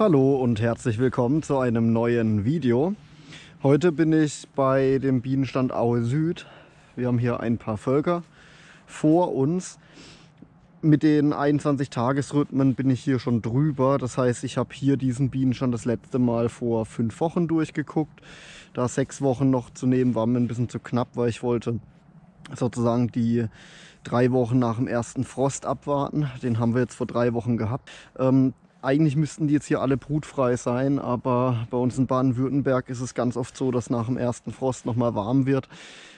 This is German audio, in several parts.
Hallo und herzlich willkommen zu einem neuen Video. Heute bin ich bei dem Bienenstand Aue Süd. Wir haben hier ein paar Völker vor uns. Mit den 21 Tagesrhythmen bin ich hier schon drüber. Das heißt, ich habe hier diesen Bienenstand das letzte Mal vor fünf Wochen durchgeguckt. Da sechs Wochen noch zu nehmen, war mir ein bisschen zu knapp, weil ich wollte sozusagen die drei Wochen nach dem ersten Frost abwarten. Den haben wir jetzt vor drei Wochen gehabt. Ähm, eigentlich müssten die jetzt hier alle brutfrei sein, aber bei uns in Baden-Württemberg ist es ganz oft so, dass nach dem ersten Frost nochmal warm wird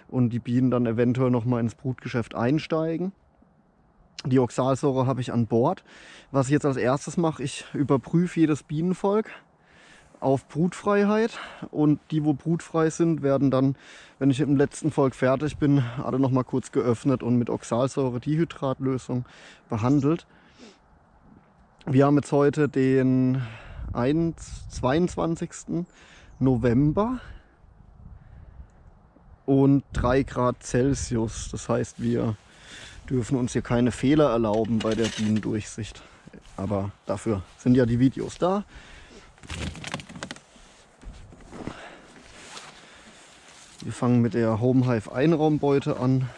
und die Bienen dann eventuell nochmal ins Brutgeschäft einsteigen. Die Oxalsäure habe ich an Bord. Was ich jetzt als erstes mache, ich überprüfe jedes Bienenvolk auf Brutfreiheit und die, wo brutfrei sind, werden dann, wenn ich im letzten Volk fertig bin, alle nochmal kurz geöffnet und mit Oxalsäure-Dihydratlösung behandelt. Wir haben jetzt heute den 22. November und 3 Grad Celsius. Das heißt, wir dürfen uns hier keine Fehler erlauben bei der Bienendurchsicht. Aber dafür sind ja die Videos da. Wir fangen mit der Home Hive Einraumbeute an.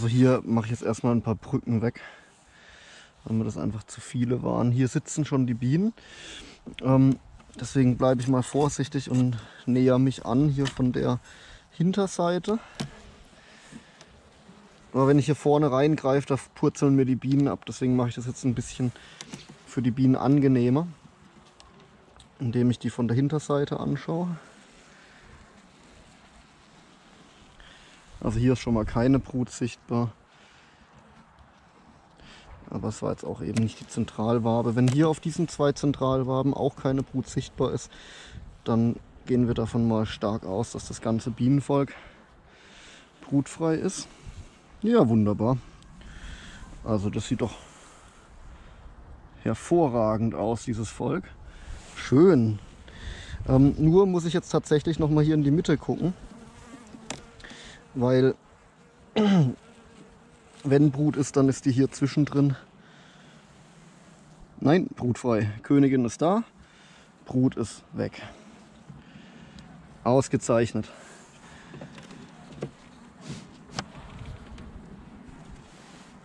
Also hier mache ich jetzt erstmal ein paar Brücken weg, weil mir das einfach zu viele waren. Hier sitzen schon die Bienen. Ähm, deswegen bleibe ich mal vorsichtig und näher mich an hier von der Hinterseite. Aber wenn ich hier vorne reingreife, da purzeln mir die Bienen ab. Deswegen mache ich das jetzt ein bisschen für die Bienen angenehmer, indem ich die von der Hinterseite anschaue. Also hier ist schon mal keine Brut sichtbar. Aber es war jetzt auch eben nicht die Zentralwabe. Wenn hier auf diesen zwei Zentralwaben auch keine Brut sichtbar ist, dann gehen wir davon mal stark aus, dass das ganze Bienenvolk brutfrei ist. Ja, wunderbar. Also das sieht doch hervorragend aus, dieses Volk. Schön. Ähm, nur muss ich jetzt tatsächlich noch mal hier in die Mitte gucken weil wenn Brut ist, dann ist die hier zwischendrin. Nein, brutfrei. Königin ist da, Brut ist weg. Ausgezeichnet.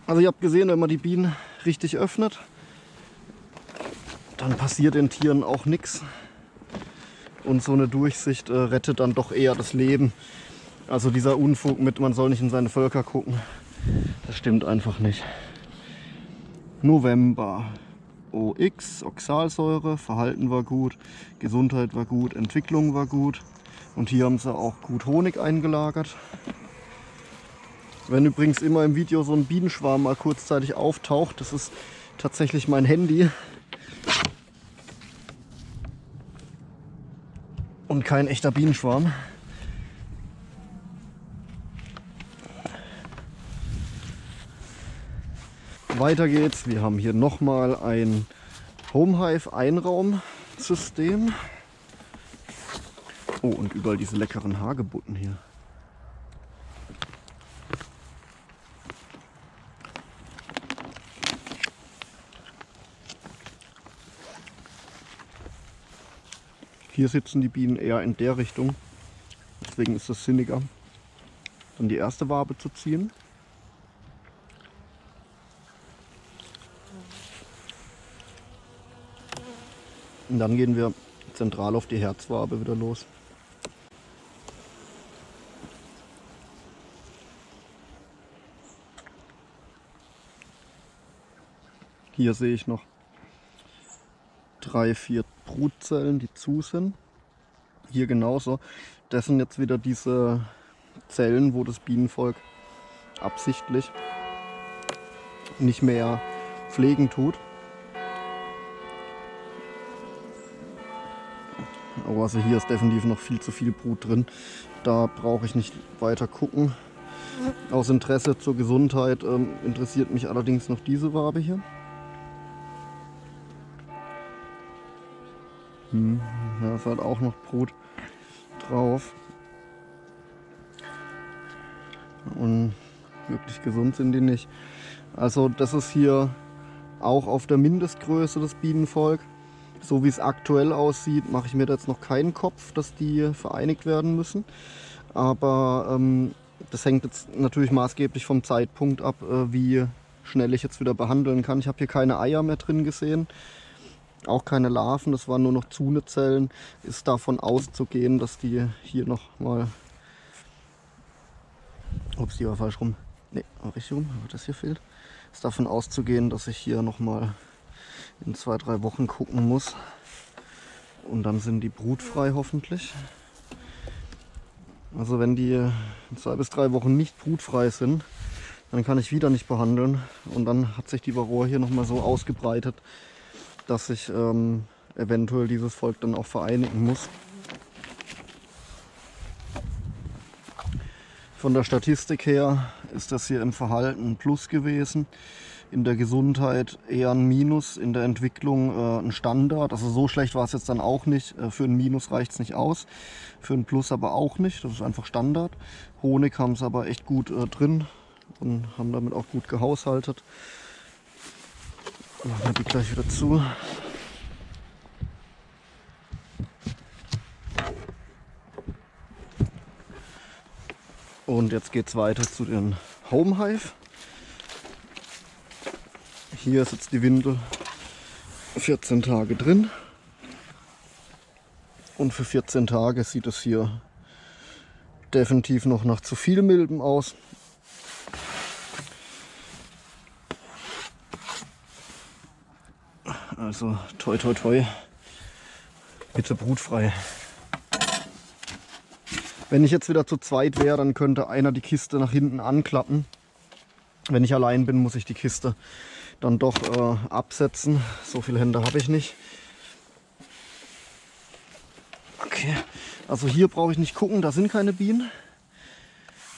Also ihr habt gesehen, wenn man die Bienen richtig öffnet, dann passiert den Tieren auch nichts. Und so eine Durchsicht äh, rettet dann doch eher das Leben. Also dieser Unfug mit, man soll nicht in seine Völker gucken, das stimmt einfach nicht. November. OX, Oxalsäure, Verhalten war gut, Gesundheit war gut, Entwicklung war gut. Und hier haben sie auch gut Honig eingelagert. Wenn übrigens immer im Video so ein Bienenschwarm mal kurzzeitig auftaucht, das ist tatsächlich mein Handy. Und kein echter Bienenschwarm. Weiter geht's. Wir haben hier nochmal ein Homehive Einraumsystem. Oh, und überall diese leckeren Hagebutten hier. Hier sitzen die Bienen eher in der Richtung. Deswegen ist es sinniger, dann die erste Wabe zu ziehen. Und dann gehen wir zentral auf die Herzwabe wieder los. Hier sehe ich noch drei, vier Brutzellen, die zu sind. Hier genauso. Das sind jetzt wieder diese Zellen, wo das Bienenvolk absichtlich nicht mehr pflegen tut. Aber also hier ist definitiv noch viel zu viel Brut drin. Da brauche ich nicht weiter gucken. Aus Interesse zur Gesundheit ähm, interessiert mich allerdings noch diese Wabe hier. Hm, da ist halt auch noch Brut drauf. Und wirklich gesund sind die nicht. Also das ist hier auch auf der Mindestgröße des Bienenvolk. So wie es aktuell aussieht, mache ich mir jetzt noch keinen Kopf, dass die vereinigt werden müssen. Aber ähm, das hängt jetzt natürlich maßgeblich vom Zeitpunkt ab, äh, wie schnell ich jetzt wieder behandeln kann. Ich habe hier keine Eier mehr drin gesehen, auch keine Larven, das waren nur noch Zunezellen. Ist davon auszugehen, dass die hier noch mal... Ups, die war falsch rum. Ne, richtig rum, aber das hier fehlt. Ist davon auszugehen, dass ich hier noch mal in zwei, drei Wochen gucken muss. Und dann sind die brutfrei hoffentlich. Also wenn die in zwei bis drei Wochen nicht brutfrei sind, dann kann ich wieder nicht behandeln. Und dann hat sich die Varroa hier nochmal so ausgebreitet, dass ich ähm, eventuell dieses Volk dann auch vereinigen muss. Von der Statistik her ist das hier im Verhalten ein Plus gewesen in der Gesundheit eher ein Minus, in der Entwicklung äh, ein Standard. Also so schlecht war es jetzt dann auch nicht. Äh, für ein Minus reicht es nicht aus, für ein Plus aber auch nicht. Das ist einfach Standard. Honig haben sie aber echt gut äh, drin und haben damit auch gut gehaushaltet. Machen wir die gleich wieder zu. Und jetzt geht es weiter zu den Home Hive. Hier ist jetzt die Windel 14 Tage drin. Und für 14 Tage sieht es hier definitiv noch nach zu viel Milben aus. Also toi toi toi. Bitte brutfrei. Wenn ich jetzt wieder zu zweit wäre, dann könnte einer die Kiste nach hinten anklappen. Wenn ich allein bin, muss ich die Kiste dann doch äh, absetzen. So viele Hände habe ich nicht. Okay, also hier brauche ich nicht gucken, da sind keine Bienen.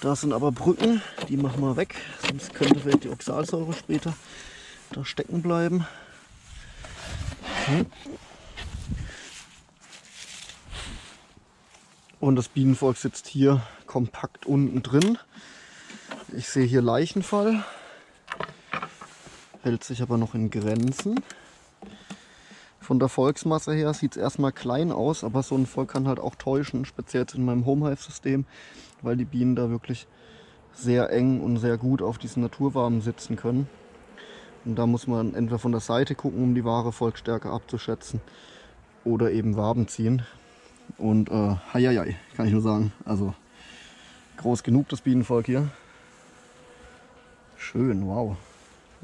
Da sind aber Brücken, die machen wir weg, sonst könnte vielleicht die Oxalsäure später da stecken bleiben. Okay. Und das Bienenvolk sitzt hier kompakt unten drin. Ich sehe hier Leichenfall hält sich aber noch in Grenzen. Von der Volksmasse her sieht es erstmal klein aus, aber so ein Volk kann halt auch täuschen, speziell in meinem Homehive-System, weil die Bienen da wirklich sehr eng und sehr gut auf diesen Naturwarmen sitzen können. Und da muss man entweder von der Seite gucken, um die wahre Volksstärke abzuschätzen, oder eben Waben ziehen. Und äh, heieiei, kann ich nur sagen. Also groß genug das Bienenvolk hier. Schön, wow.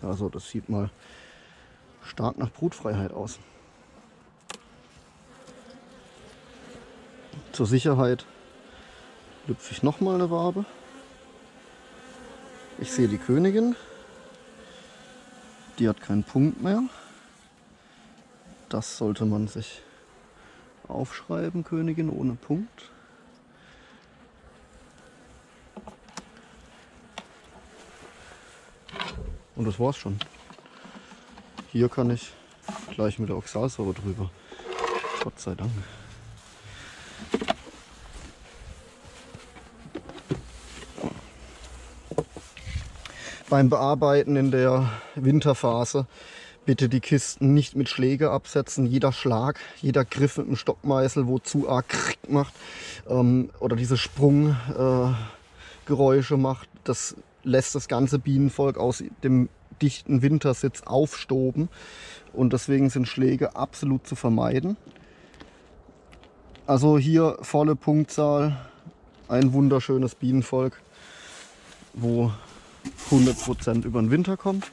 Also das sieht mal stark nach Brutfreiheit aus. Zur Sicherheit lüpfe ich noch mal eine Wabe. Ich sehe die Königin. Die hat keinen Punkt mehr. Das sollte man sich aufschreiben, Königin ohne Punkt. Und das war's schon. Hier kann ich gleich mit der Oxalsäure drüber. Gott sei Dank. Beim Bearbeiten in der Winterphase bitte die Kisten nicht mit Schläge absetzen. Jeder Schlag, jeder Griff mit dem Stockmeißel, wo zu arg macht ähm, oder diese Sprunggeräusche äh, macht, das lässt das ganze Bienenvolk aus dem dichten Wintersitz aufstoben. Und deswegen sind Schläge absolut zu vermeiden. Also hier volle Punktzahl, ein wunderschönes Bienenvolk, wo 100% über den Winter kommt.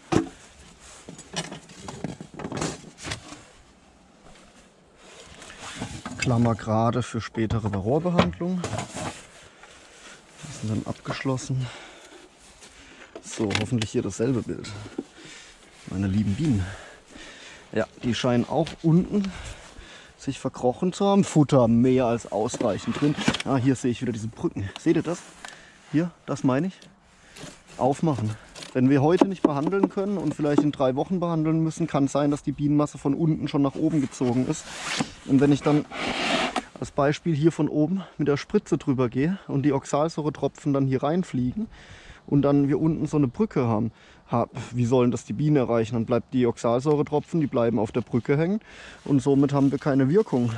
Klammer gerade für spätere Rohrbehandlung. Die sind dann abgeschlossen. So, hoffentlich hier dasselbe Bild. Meine lieben Bienen. Ja, die scheinen auch unten sich verkrochen zu haben. Futter mehr als ausreichend drin. Ah, hier sehe ich wieder diese Brücken. Seht ihr das? Hier, das meine ich. Aufmachen. Wenn wir heute nicht behandeln können und vielleicht in drei Wochen behandeln müssen, kann es sein, dass die Bienenmasse von unten schon nach oben gezogen ist. Und wenn ich dann als Beispiel hier von oben mit der Spritze drüber gehe und die Oxalsäuretropfen dann hier reinfliegen und dann wir unten so eine Brücke haben, wie sollen das die Bienen erreichen? Dann bleibt die Oxalsäuretropfen, die bleiben auf der Brücke hängen und somit haben wir keine Wirkung.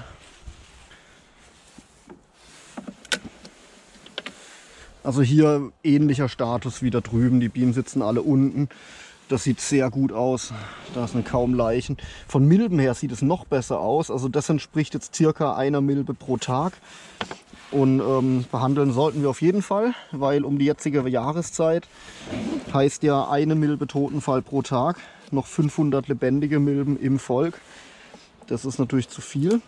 Also hier ähnlicher Status wie da drüben. Die Bienen sitzen alle unten. Das sieht sehr gut aus. Da sind kaum Leichen. Von Milben her sieht es noch besser aus. Also das entspricht jetzt circa einer Milbe pro Tag. Und ähm, behandeln sollten wir auf jeden Fall, weil um die jetzige Jahreszeit heißt ja eine Milbe Totenfall pro Tag. Noch 500 lebendige Milben im Volk. Das ist natürlich zu viel.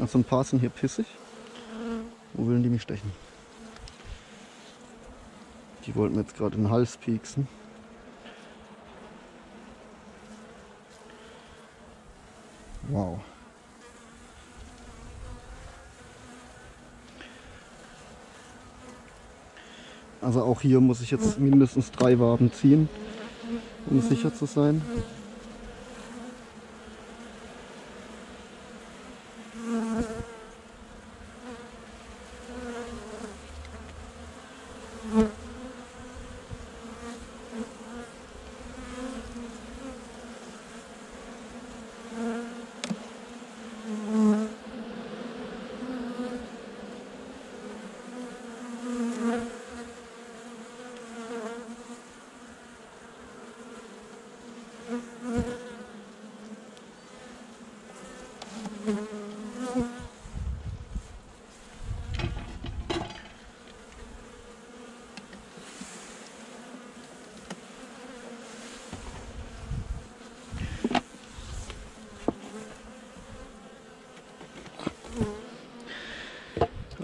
Also ein paar sind hier pissig. Wo wollen die mich stechen? Die wollten mir jetzt gerade den Hals pieksen. Wow. Also auch hier muss ich jetzt mindestens drei Waben ziehen, um sicher zu sein.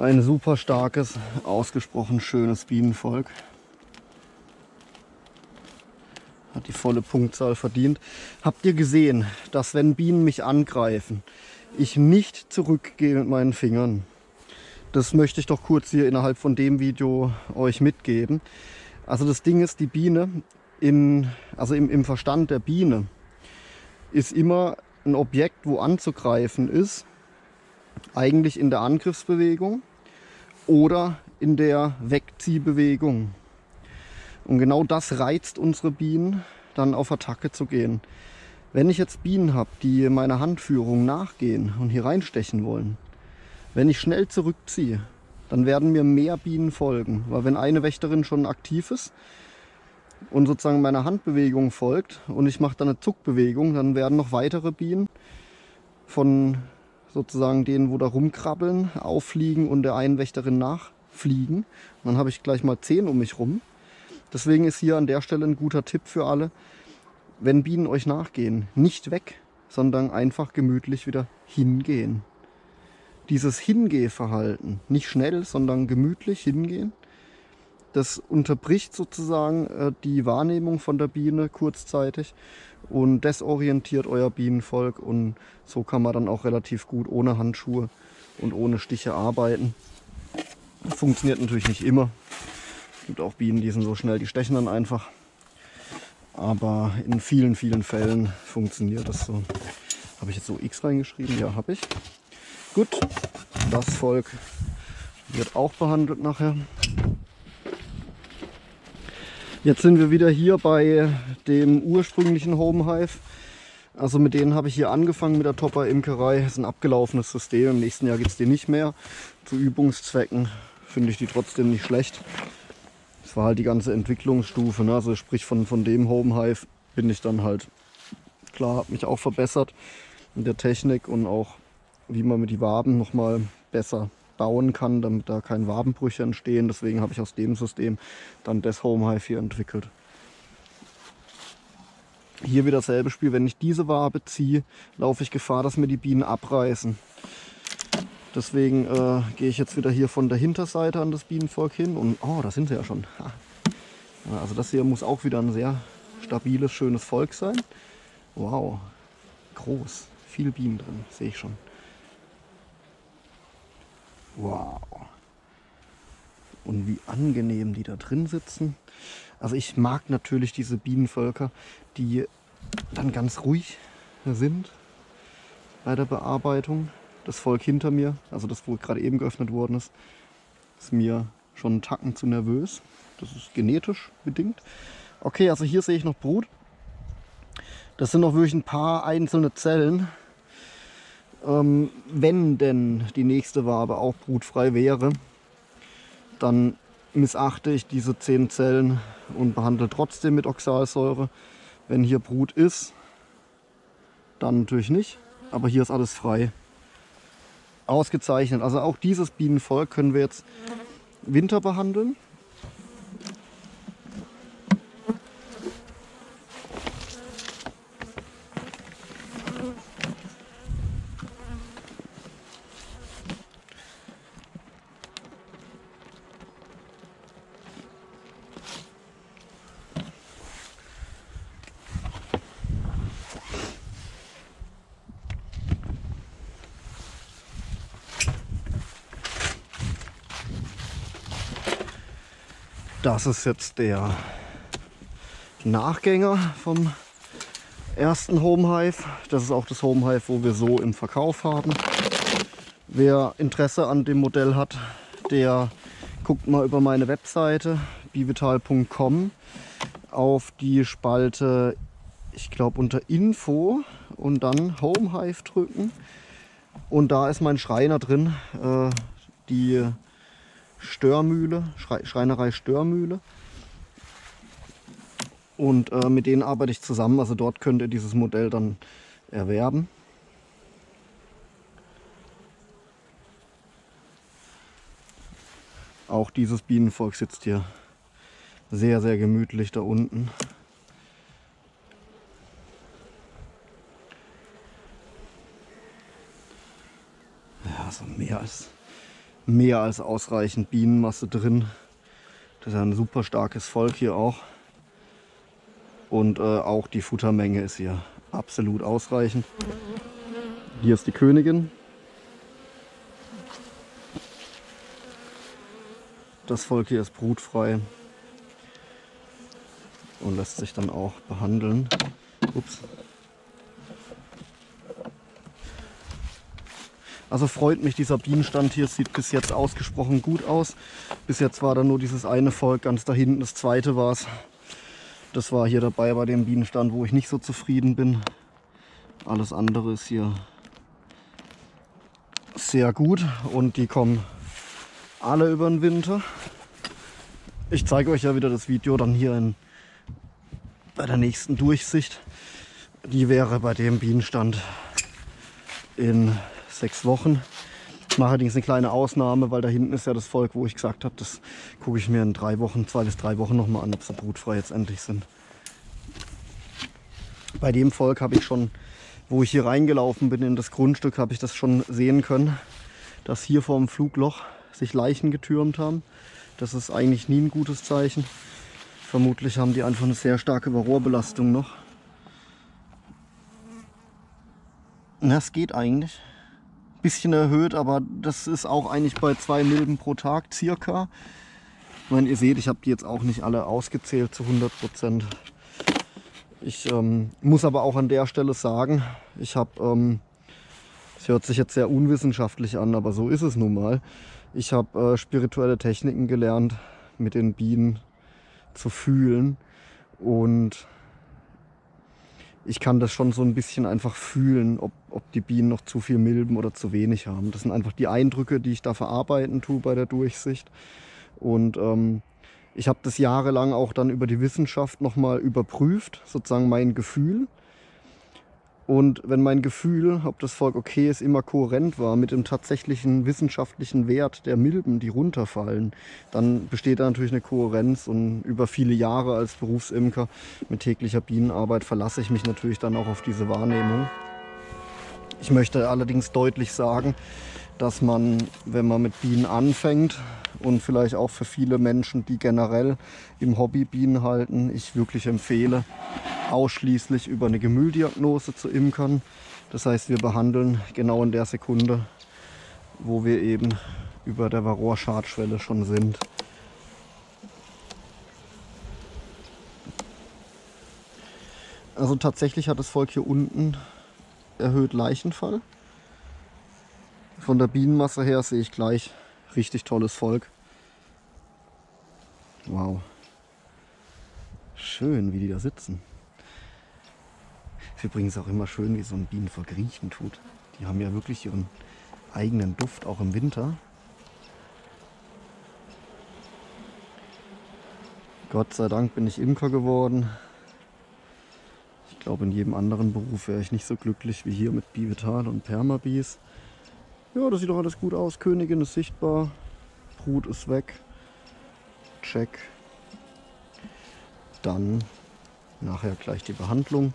Ein super starkes, ausgesprochen schönes Bienenvolk. Hat die volle Punktzahl verdient. Habt ihr gesehen, dass wenn Bienen mich angreifen, ich nicht zurückgehe mit meinen Fingern? Das möchte ich doch kurz hier innerhalb von dem Video euch mitgeben. Also das Ding ist, die Biene, in, also im, im Verstand der Biene, ist immer ein Objekt, wo anzugreifen ist, eigentlich in der Angriffsbewegung oder in der Wegziehbewegung. Und genau das reizt unsere Bienen, dann auf Attacke zu gehen. Wenn ich jetzt Bienen habe, die meiner Handführung nachgehen und hier reinstechen wollen, wenn ich schnell zurückziehe, dann werden mir mehr Bienen folgen. Weil wenn eine Wächterin schon aktiv ist und sozusagen meiner Handbewegung folgt und ich mache dann eine Zuckbewegung, dann werden noch weitere Bienen von sozusagen denen, wo da rumkrabbeln, auffliegen und der einen Wächterin nachfliegen. Und dann habe ich gleich mal zehn um mich rum. Deswegen ist hier an der Stelle ein guter Tipp für alle, wenn Bienen euch nachgehen, nicht weg, sondern einfach gemütlich wieder hingehen. Dieses Hingehverhalten, nicht schnell, sondern gemütlich hingehen, das unterbricht sozusagen äh, die Wahrnehmung von der Biene kurzzeitig und desorientiert euer Bienenvolk und so kann man dann auch relativ gut ohne Handschuhe und ohne Stiche arbeiten. Funktioniert natürlich nicht immer. Es gibt auch Bienen, die sind so schnell, die stechen dann einfach. Aber in vielen, vielen Fällen funktioniert das so. Habe ich jetzt so X reingeschrieben? Ja, habe ich. Gut, das Volk wird auch behandelt nachher. Jetzt sind wir wieder hier bei dem ursprünglichen Home Hive. Also mit denen habe ich hier angefangen mit der Topper Imkerei. Das ist ein abgelaufenes System. Im nächsten Jahr gibt es die nicht mehr. Zu Übungszwecken finde ich die trotzdem nicht schlecht. Das war halt die ganze Entwicklungsstufe. Ne? Also sprich von, von dem Home Hive bin ich dann halt, klar, habe mich auch verbessert in der Technik und auch wie man mit die Waben nochmal besser bauen kann, damit da keine Wabenbrüche entstehen. Deswegen habe ich aus dem System dann das Home Hive hier entwickelt. Hier wieder dasselbe Spiel. Wenn ich diese Wabe ziehe, laufe ich Gefahr, dass mir die Bienen abreißen. Deswegen äh, gehe ich jetzt wieder hier von der Hinterseite an das Bienenvolk hin und oh, da sind sie ja schon. Ja, also das hier muss auch wieder ein sehr stabiles, schönes Volk sein. Wow, groß, viel Bienen drin, sehe ich schon. Wow. Und wie angenehm die da drin sitzen. Also ich mag natürlich diese Bienenvölker, die dann ganz ruhig sind bei der Bearbeitung. Das Volk hinter mir, also das, wo gerade eben geöffnet worden ist, ist mir schon einen Tacken zu nervös. Das ist genetisch bedingt. Okay, also hier sehe ich noch Brut. Das sind noch wirklich ein paar einzelne Zellen. Ähm, wenn denn die nächste Wabe auch brutfrei wäre, dann missachte ich diese 10 Zellen und behandle trotzdem mit Oxalsäure. Wenn hier Brut ist, dann natürlich nicht. Aber hier ist alles frei. Ausgezeichnet. Also auch dieses Bienenvolk können wir jetzt Winter behandeln. Das ist jetzt der Nachgänger vom ersten Home Hive. Das ist auch das Home Hive, wo wir so im Verkauf haben. Wer Interesse an dem Modell hat, der guckt mal über meine Webseite bivital.com auf die Spalte, ich glaube unter Info und dann Home Hive drücken. Und da ist mein Schreiner drin. Äh, die Störmühle, Schreinerei Störmühle. Und äh, mit denen arbeite ich zusammen. Also dort könnt ihr dieses Modell dann erwerben. Auch dieses Bienenvolk sitzt hier sehr, sehr gemütlich da unten. Ja, so mehr als mehr als ausreichend Bienenmasse drin. Das ist ein super starkes Volk hier auch. Und äh, auch die Futtermenge ist hier absolut ausreichend. Hier ist die Königin. Das Volk hier ist brutfrei und lässt sich dann auch behandeln. Ups. Also freut mich, dieser Bienenstand hier sieht bis jetzt ausgesprochen gut aus. Bis jetzt war da nur dieses eine Volk, ganz da hinten, das zweite war es. Das war hier dabei bei dem Bienenstand, wo ich nicht so zufrieden bin. Alles andere ist hier sehr gut und die kommen alle über den Winter. Ich zeige euch ja wieder das Video dann hier in, bei der nächsten Durchsicht. Die wäre bei dem Bienenstand in sechs Wochen. Ich mache allerdings eine kleine Ausnahme, weil da hinten ist ja das Volk, wo ich gesagt habe, das gucke ich mir in drei Wochen, zwei bis drei Wochen nochmal an, ob sie brutfrei jetzt endlich sind. Bei dem Volk habe ich schon, wo ich hier reingelaufen bin in das Grundstück, habe ich das schon sehen können, dass hier vor dem Flugloch sich Leichen getürmt haben. Das ist eigentlich nie ein gutes Zeichen. Vermutlich haben die einfach eine sehr starke Rohrbelastung noch. Das geht eigentlich bisschen erhöht, aber das ist auch eigentlich bei zwei Milben pro Tag circa. Ich meine, ihr seht, ich habe die jetzt auch nicht alle ausgezählt zu 100 Prozent. Ich ähm, muss aber auch an der Stelle sagen, ich habe, ähm, das hört sich jetzt sehr unwissenschaftlich an, aber so ist es nun mal. Ich habe äh, spirituelle Techniken gelernt, mit den Bienen zu fühlen und ich kann das schon so ein bisschen einfach fühlen, ob, ob die Bienen noch zu viel Milben oder zu wenig haben. Das sind einfach die Eindrücke, die ich da verarbeiten tue bei der Durchsicht. Und ähm, ich habe das jahrelang auch dann über die Wissenschaft nochmal überprüft, sozusagen mein Gefühl. Und wenn mein Gefühl, ob das Volk okay ist, immer kohärent war mit dem tatsächlichen wissenschaftlichen Wert der Milben, die runterfallen, dann besteht da natürlich eine Kohärenz. Und über viele Jahre als Berufsimker mit täglicher Bienenarbeit verlasse ich mich natürlich dann auch auf diese Wahrnehmung. Ich möchte allerdings deutlich sagen, dass man, wenn man mit Bienen anfängt und vielleicht auch für viele Menschen, die generell im Hobby Bienen halten, ich wirklich empfehle, ausschließlich über eine Gemülldiagnose zu imkern. Das heißt, wir behandeln genau in der Sekunde, wo wir eben über der Varroa-Schadschwelle schon sind. Also tatsächlich hat das Volk hier unten erhöht Leichenfall. Von der Bienenmasse her sehe ich gleich richtig tolles Volk. Wow. Schön, wie die da sitzen. Ist übrigens auch immer schön, wie so ein Bienenvolk riechen tut. Die haben ja wirklich ihren eigenen Duft, auch im Winter. Gott sei Dank bin ich Imker geworden. Ich glaube, in jedem anderen Beruf wäre ich nicht so glücklich wie hier mit Bivital und Permabies. Ja, das sieht doch alles gut aus. Königin ist sichtbar. Brut ist weg. Check. Dann nachher gleich die Behandlung.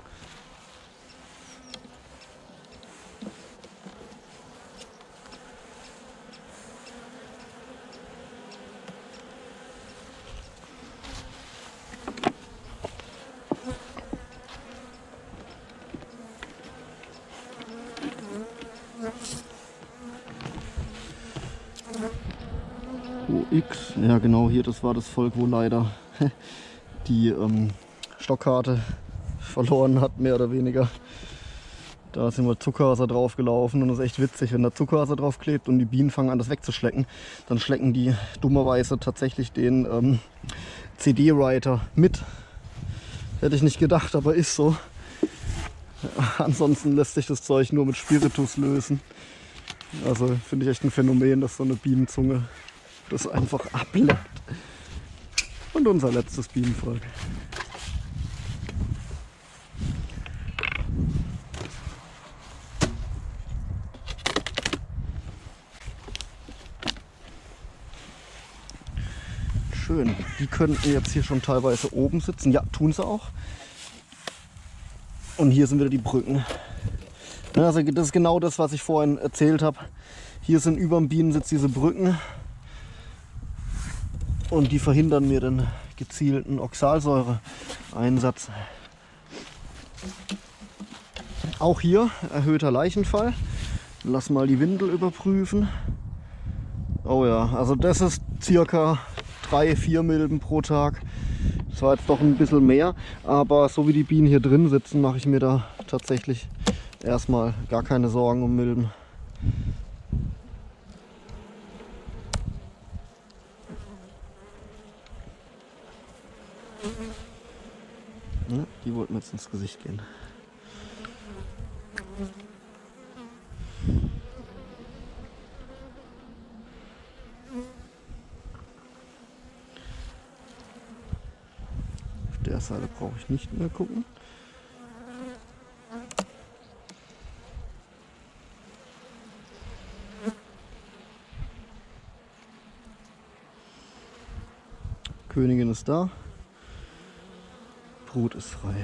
OX, ja genau hier, das war das Volk, wo leider die ähm, Stockkarte verloren hat, mehr oder weniger. Da ist immer Zuckerwasser drauf gelaufen und das ist echt witzig, wenn da Zuckerwasser drauf klebt und die Bienen fangen an, das wegzuschlecken, dann schlecken die dummerweise tatsächlich den ähm, CD-Writer mit. Hätte ich nicht gedacht, aber ist so. Ansonsten lässt sich das Zeug nur mit Spiritus lösen. Also finde ich echt ein Phänomen, dass so eine Bienenzunge das einfach ableckt. Und unser letztes Bienenvolk. Schön. Die könnten jetzt hier schon teilweise oben sitzen. Ja, tun sie auch. Und hier sind wieder die Brücken. Also das ist genau das, was ich vorhin erzählt habe. Hier sind über dem Bienensitz diese Brücken und die verhindern mir den gezielten Oxalsäure-Einsatz. Auch hier erhöhter Leichenfall. Lass mal die Windel überprüfen. Oh ja, also das ist circa 3-4 Milben pro Tag. Das war jetzt doch ein bisschen mehr, aber so wie die Bienen hier drin sitzen, mache ich mir da tatsächlich erstmal gar keine Sorgen um Milben. Ne, jetzt ins Gesicht gehen. Auf der Seite brauche ich nicht mehr gucken. Königin ist da. Brut ist frei.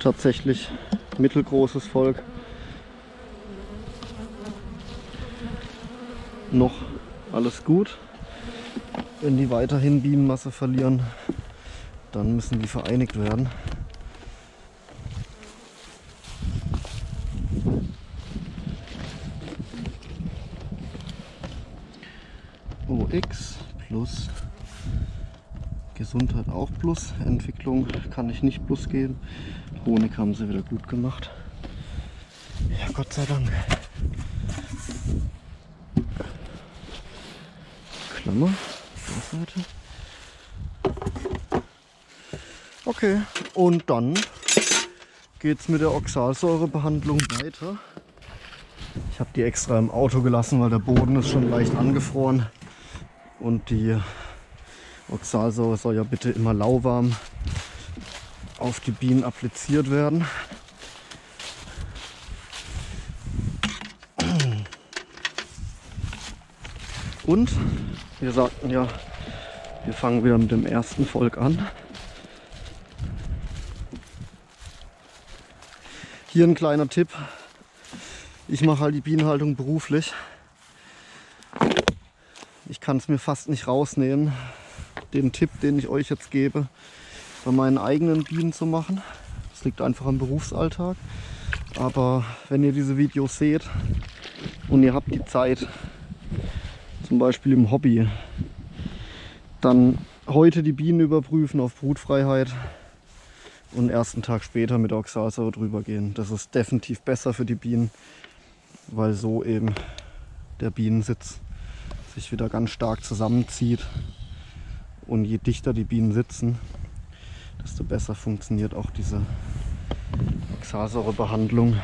Tatsächlich mittelgroßes Volk. Noch alles gut. Wenn die weiterhin Bienenmasse verlieren, dann müssen die vereinigt werden. OX plus Gesundheit auch plus. Entwicklung kann ich nicht plus geben. Honig haben sie wieder gut gemacht. Ja, Gott sei Dank. Klammer, Seite. Okay, und dann geht es mit der Oxalsäurebehandlung weiter. Ich habe die extra im Auto gelassen, weil der Boden ist schon leicht angefroren. Und die Oxalsäure soll ja bitte immer lauwarm auf die Bienen appliziert werden. Und wir sagten ja, wir fangen wieder mit dem ersten Volk an. Hier ein kleiner Tipp. Ich mache halt die Bienenhaltung beruflich. Ich kann es mir fast nicht rausnehmen, den Tipp, den ich euch jetzt gebe, bei meinen eigenen Bienen zu machen. Das liegt einfach am Berufsalltag. Aber wenn ihr diese Videos seht und ihr habt die Zeit, zum Beispiel im Hobby, dann heute die Bienen überprüfen auf Brutfreiheit und ersten Tag später mit Oxalsäure drüber gehen. Das ist definitiv besser für die Bienen, weil so eben der Bienensitz sich wieder ganz stark zusammenzieht. Und je dichter die Bienen sitzen, desto besser funktioniert auch diese Oxalsäurebehandlung.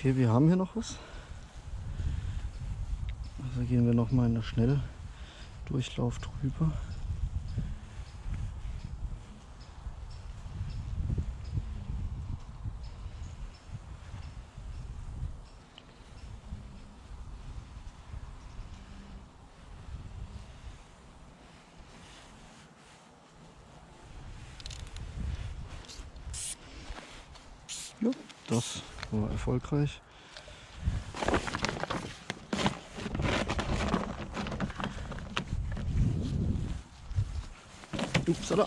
Okay, wir haben hier noch was. Also gehen wir noch mal in der Schnelldurchlauf drüber. Ja, das war erfolgreich. Upsala.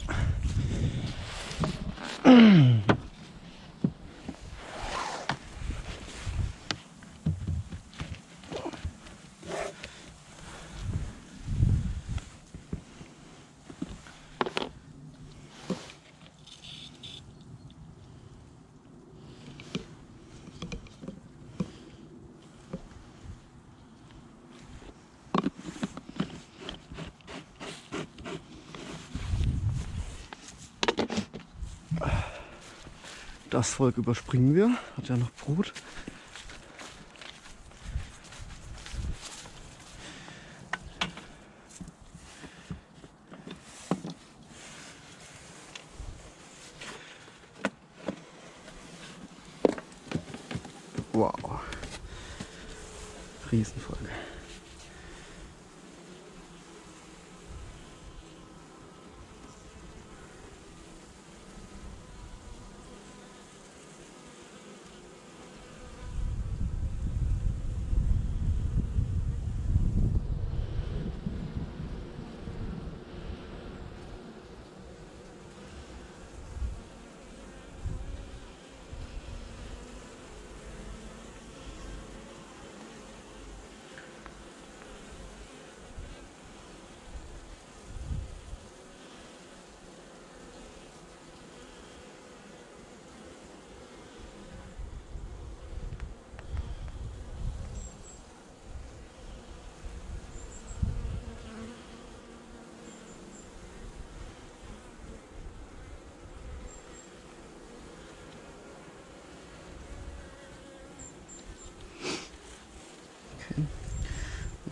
Das Volk überspringen wir. Hat ja noch Brut.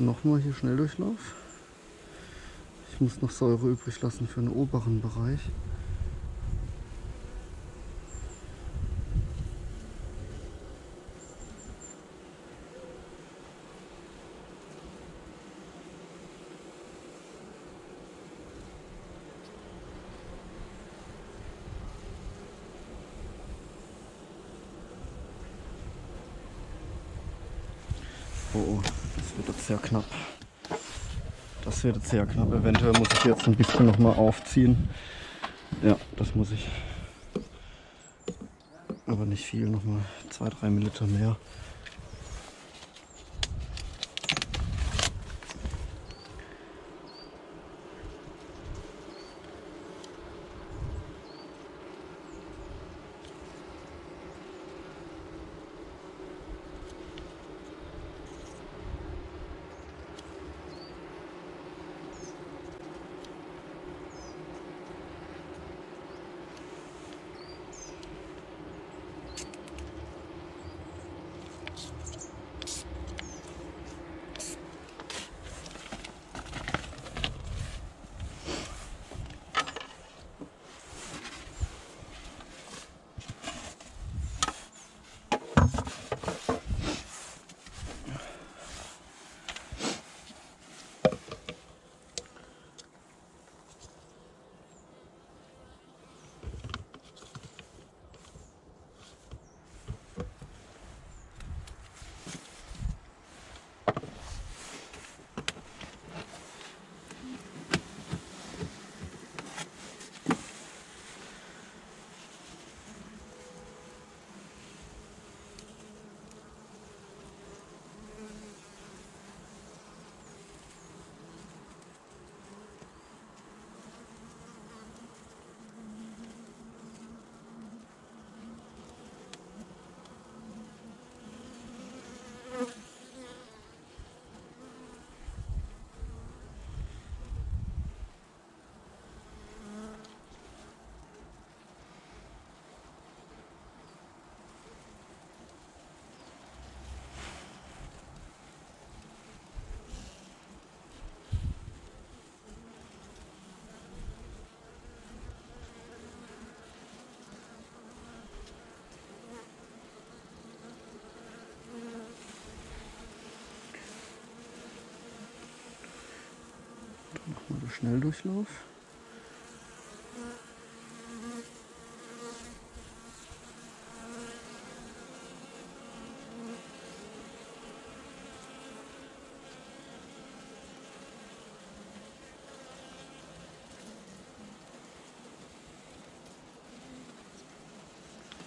Nochmal hier Schnelldurchlauf. Ich muss noch Säure übrig lassen für den oberen Bereich. Oh, oh, sehr knapp. Das wird jetzt sehr knapp. Eventuell muss ich jetzt ein bisschen noch mal aufziehen. Ja, das muss ich. Aber nicht viel, noch mal zwei, drei Milliliter mehr. Schnelldurchlauf.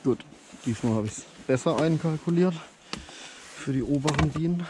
Gut, diesmal habe ich es besser einkalkuliert für die oberen Bienen.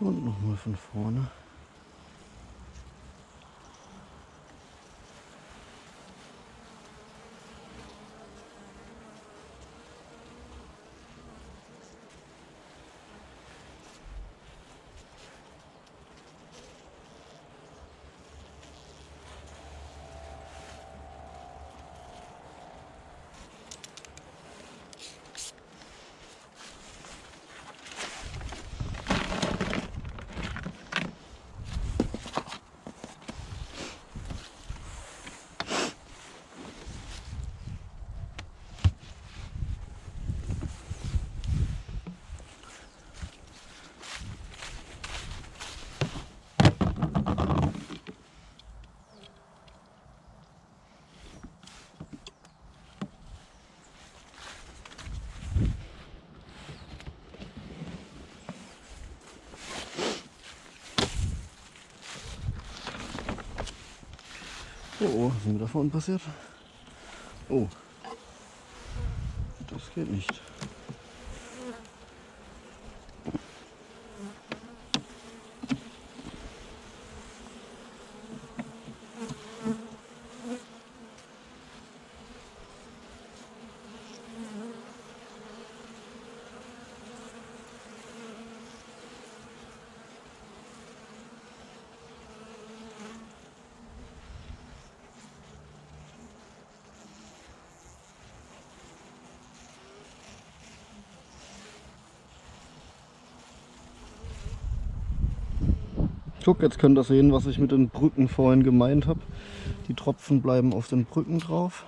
Und nochmal von vorne. Oh, was ist denn da vorne passiert? Oh. Das geht nicht. Guck, jetzt könnt ihr sehen, was ich mit den Brücken vorhin gemeint habe. Die Tropfen bleiben auf den Brücken drauf.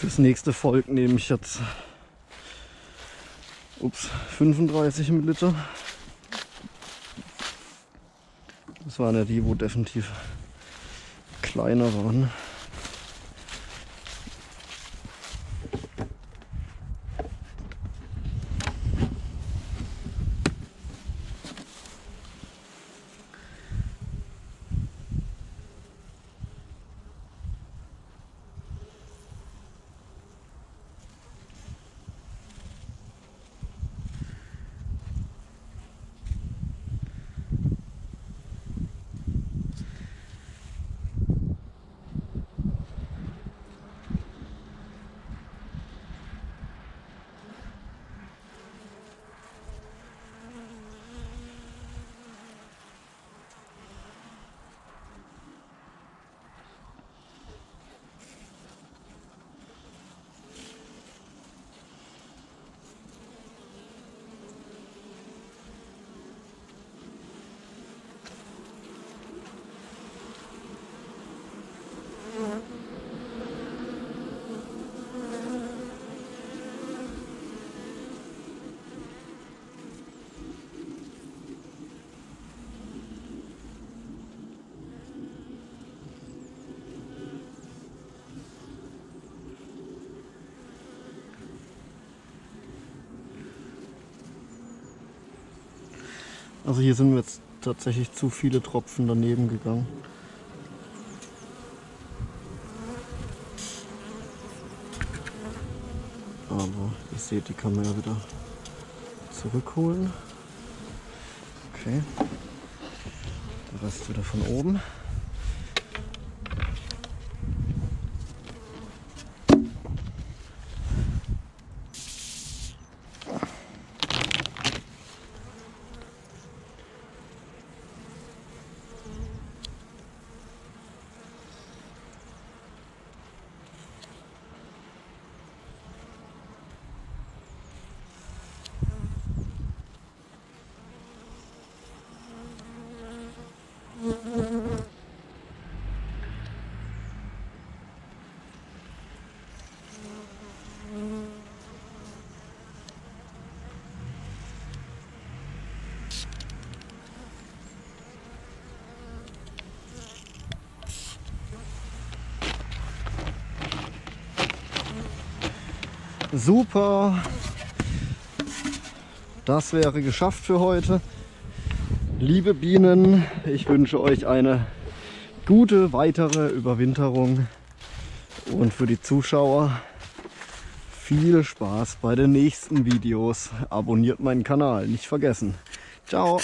Fürs nächste Volk nehme ich jetzt ups, 35 Milliliter. Das waren ja die, wo definitiv kleiner waren. Also hier sind mir jetzt tatsächlich zu viele Tropfen daneben gegangen. Aber ihr seht, die kann man ja wieder zurückholen. Okay. Der Rest wieder von oben. Super. Das wäre geschafft für heute. Liebe Bienen, ich wünsche euch eine gute weitere Überwinterung und für die Zuschauer viel Spaß bei den nächsten Videos. Abonniert meinen Kanal, nicht vergessen. Ciao.